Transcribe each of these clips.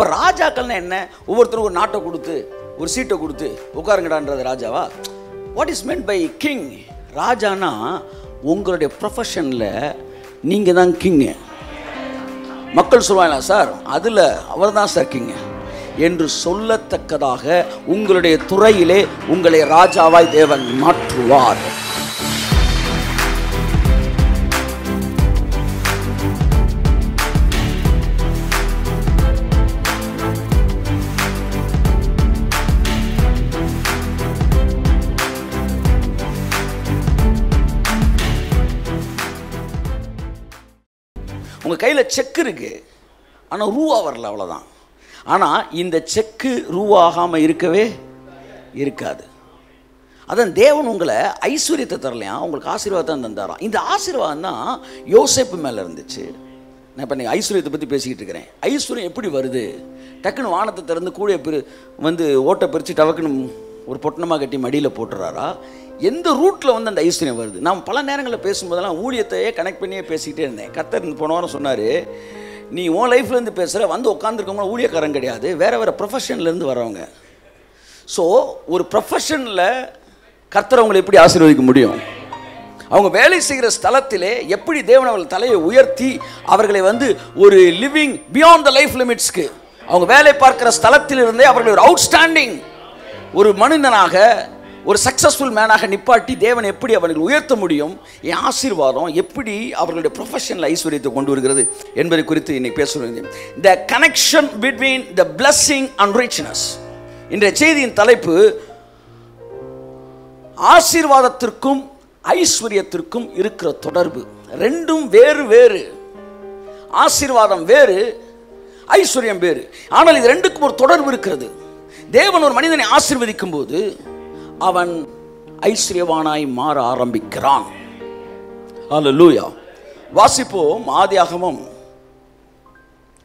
அப்போ ராஜாக்கள்னா என்ன? ஒவ்வொருத்தரும் ஒரு நாட்டை கொடுத்து ஒரு சீட்டை கொடுத்து உட்காருங்கடான்றது ராஜாவா? What is meant by king ராஜானா உங்களுடைய ப்ரொஃபஷனில் நீங்கள் தான் கிங்கு மக்கள் சொல்லுவாங்களா சார் அதில் அவர் தான் சார் கிங்க என்று சொல்லத்தக்கதாக உங்களுடைய துறையிலே உங்களை ராஜாவாய் தேவன் மாற்றுவார். உங்கள் கையில் செக் இருக்குது ஆனால் ரூவா வரல அவ்வளோதான் ஆனால் இந்த செக்கு ரூவாகாமல் இருக்கவே இருக்காது. அதான் தேவன் உங்களை ஐஸ்வர்யத்தை தரலையா? உங்களுக்கு ஆசீர்வாதம் தந்தாராம் இந்த ஆசீர்வாதம் தான் யோசேப்பு மேலே இருந்துச்சு. நான் இப்போ நீங்கள் ஐஸ்வர்யத்தை பற்றி பேசிக்கிட்டு இருக்கிறேன். ஐஸ்வர்யம் எப்படி வருது? டக்குன்னு வானத்தை திறந்து கூட பிரி வந்து ஓட்டை பிரித்து டவக்குன்னு ஒரு பொட்டணமாக கட்டி மடியில் போட்டுறாரா? எந்த ரூட்டில் வந்து அந்த ஐஸ்வர்யம் வருது? நான் பல நேரங்களில் பேசும்போதெல்லாம் ஊழியத்தையே கனெக்ட் பண்ணியே பேசிக்கிட்டே இருந்தேன். கத்தர் இந்த போன வாரம் சொன்னார் நீ உன் லைஃப்லேருந்து பேசுகிற வந்து உட்காந்துருக்கவங்க ஊழியக்காரன் கிடையாது. வேறு வேறு ப்ரொஃபஷன்லேருந்து வரவங்க ஸோ ஒரு ப்ரொஃபஷனில் கர்த்தர் அவங்களை எப்படி ஆசீர்வதிக்க முடியும்? அவங்க வேலை செய்கிற ஸ்தலத்திலே எப்படி தேவன் அவர்கள் தலையை உயர்த்தி அவர்களை வந்து ஒரு லிவிங் பியாண்ட் த லைஃப் லிமிட்ஸ்க்கு அவங்க வேலை பார்க்குற ஸ்தலத்திலிருந்தே அவர்களை ஒரு அவுட்ஸ்டாண்டிங் ஒரு மனிதனாக ஒரு சக்ஸஸ்ஃபுல் மேனாக நிப்பாட்டி தேவன் எப்படி அவர்களை உயர்த்த முடியும் என் ஆசீர்வாதம் எப்படி அவர்களுடைய ப்ரொஃபஷனல் ஐஸ்வர்யத்தை கொண்டு வருகிறது என்பதை குறித்து இன்னைக்கு பேசுகிறேன் the connection between the blessing and richness இன்றைய செய்தியின் தலைப்பு ஆசீர்வாதத்திற்கும் ஐஸ்வர்யத்திற்கும் இருக்கிற தொடர்பு. ரெண்டும் வேறு வேறு. ஆசீர்வாதம் வேறு ஐஸ்வர்யம் வேறு. ஆனால் இது ரெண்டுக்கும் ஒரு தொடர்பு இருக்கிறது. தேவன் ஒரு மனிதனை ஆசீர்வதிக்கும் போது அவன் ஐஸ்வர்யவானாய் மாற ஆரம்பிக்கிறான். அல்லூயா வாசிப்போம் ஆதியாகமம்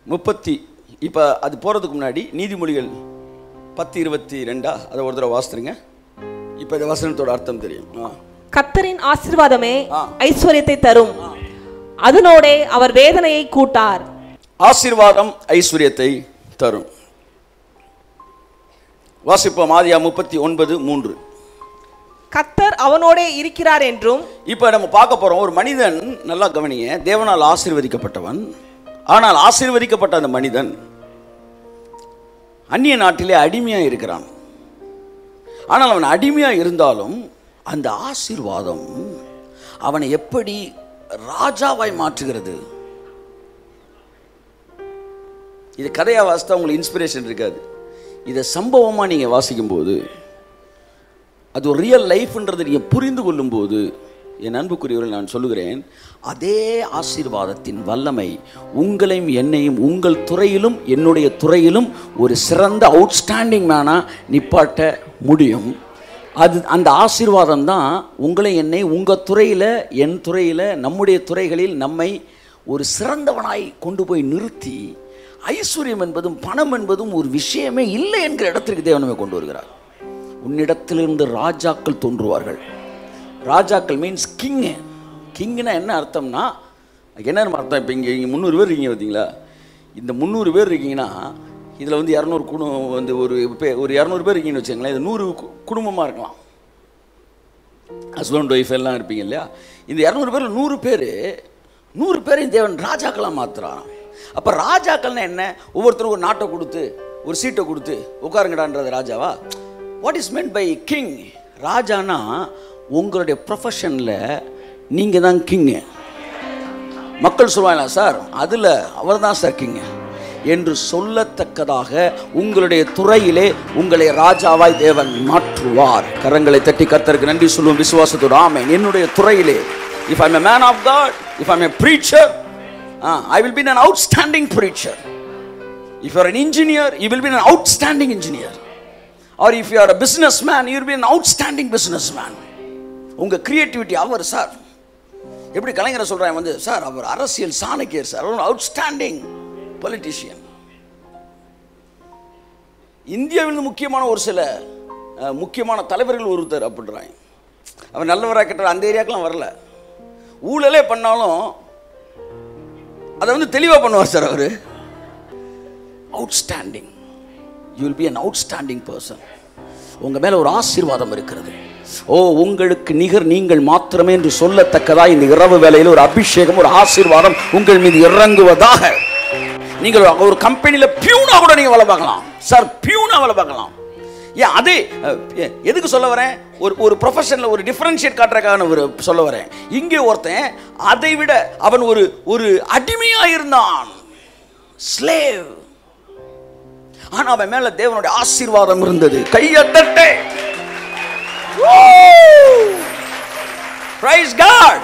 முப்பத்தி இப்போ அது போகிறதுக்கு முன்னாடி நீதிமொழிகள் பத்து இருபத்தி ரெண்டா? அதை ஒரு தடவை வாசித்துருங்க. இப்போ இந்த வசனத்தோட அர்த்தம் தெரியும். ஆ. கர்த்தரின் ஆசீர்வாதமே. ஐஸ்வர்யத்தை தரும். அதனோடே அவர் வேதனையை கூட்டார். ஆசீர்வாதம் ஐஸ்வர்யத்தை தரும். வாசிப்போம். ஆதியா முப்பத்தி ஒன்பது மூன்று. கர்த்தர் அவனோடே இருக்கிறார் என்றும் இப்போ நம்ம பார்க்க போகிறோம் ஒரு மனிதன் நல்லா கவனிங்க தேவனால் ஆசீர்வதிக்கப்பட்டவன். ஆனால் ஆசீர்வதிக்கப்பட்ட அந்த மனிதன் அந்நிய நாட்டிலே அடிமையாக இருக்கிறான். ஆனால் அவன் அடிமையாக இருந்தாலும் அந்த ஆசீர்வாதம் அவனை எப்படி ராஜாவாய் மாற்றுகிறது? இது கதையாக வாசித்தா உங்களுக்கு இன்ஸ்பிரேஷன் இருக்காது. இதை சம்பவமாக நீங்கள் வாசிக்கும்போது அது ஒரு ரியல் லைஃப்ன்றதை நீங்கள் புரிந்து கொள்ளும்போது என் அன்புக்குரியவர்கள் நான் சொல்லுகிறேன் அதே ஆசீர்வாதத்தின் வல்லமை உங்களையும் என்னையும் உங்கள் துறையிலும் என்னுடைய துறையிலும் ஒரு சிறந்த அவுட்ஸ்டாண்டிங் மேனாக நிப்பாட்ட முடியும். அது அந்த ஆசீர்வாதம் தான் உங்களை என்னை உங்கள் துறையில் என் துறையில் நம்முடைய துறைகளில் நம்மை ஒரு சிறந்தவனாய் கொண்டு போய் நிறுத்தி ஐஸ்வர்யம் என்பதும் பணம் என்பதும் ஒரு விஷயமே இல்லை என்கிற இடத்திற்கு தேவனமே கொண்டு வருகிறார். உன்னிடத்திலிருந்து ராஜாக்கள் தோன்றுவார்கள். ராஜாக்கள் மீன்ஸ் கிங்கு கிங்குனா என்ன அர்த்தம்னா என்ன அர்த்தம்? இப்போ இங்கே இங்கே முந்நூறு பேர் இருக்கீங்க பார்த்தீங்களா? இந்த முந்நூறு பேர் இருக்கீங்கன்னா இதில் வந்து இரநூறு குடும்பம் வந்து ஒரு பே ஒரு இரநூறு பேர் இருக்கீங்கன்னு வச்சுங்களேன் இது நூறு குடும்பமாக இருக்கலாம். ஹஸ்பண்ட் ஒய்ஃப் எல்லாம் இருப்பீங்க இல்லையா? இந்த இரநூறு பேரில் நூறு பேர் நூறு பேரையும் தேவன் ராஜாக்களாக மாற்றுறான் அப்போ ராஜாக்கள்னா என்ன? ஒவ்வொருத்தரும் ஒரு நாட்டை கொடுத்து ஒரு சீட்டை கொடுத்து உட்காருங்கடான்றது ராஜாவா? What is meant by king ராஜானா உங்களுடைய ப்ரொஃபஷனில் நீங்கள் தான் கிங்கு மக்கள் சொல்லுவாங்களா சார் அதில் அவர் தான் சார் கிங்க என்று சொல்லத்தக்கதாக உங்களுடைய துறையிலே உங்களை ராஜாவாய் தேவன் மாற்றுவார். கரங்களை தட்டி கத்தருக்கு நன்றி சொல்லும் விசுவாசத்தோடு. ஆமேன். என்னுடைய துறையிலே if I'm a man of God if I'm a preacher I will be an outstanding preacher if you're an engineer you will be an outstanding engineer or if if a business man you you will be an business man உங்கள் creativity அவர் sir எப்படி கலைஞரை சொல்றாங்க வந்து sir அவர் அரசியல் சாணக்கியர் sir அவர் outstanding politician இந்தியாவில் முக்கியமான ஒரு சில முக்கியமான தலைவர்கள் ஒருத்தர் அப்படின்றாங்க. அவர் நல்லவராக கட்டுற அந்த ஏரியாக்கெல்லாம் வரல. ஊழலே பண்ணாலும் அதை வந்து தெளிவாக பண்ணுவார் sir our. Outstanding you will be an outstanding person உங்கள் மேலே ஒரு ஆசீர்வாதம் இருக்கிறது. ஓ உங்களுக்கு நிகர் நீங்கள் மாத்திரமே என்று சொல்லத்தக்கதா இந்த இரவு வேலையில் ஒரு அபிஷேகம் ஒரு ஆசீர்வாதம் உங்கள் மீது இறங்குவதாக. நீங்கள் ஒரு கம்பெனியில் பியூனா கூட நீங்கள் வேலை பார்க்கலாம். சார் பியூனா வேலை பார்க்கலாம். ஏன் அது எதுக்கு சொல்ல வரேன்? ஒரு ஒரு ப்ரொஃபஷனில் ஒரு டிஃப்ரென்ஷியேட் காட்டுறக்கான ஒரு சொல்ல வரேன். இங்கே ஒருத்தன் அதை விட அவன் ஒரு ஒரு அடிமையாக இருந்தான் ஸ்லேவ் ஆனால் அவன் மேலே தேவனுடைய ஆசீர்வாதம் இருந்தது. கையத்தட்டே. Price God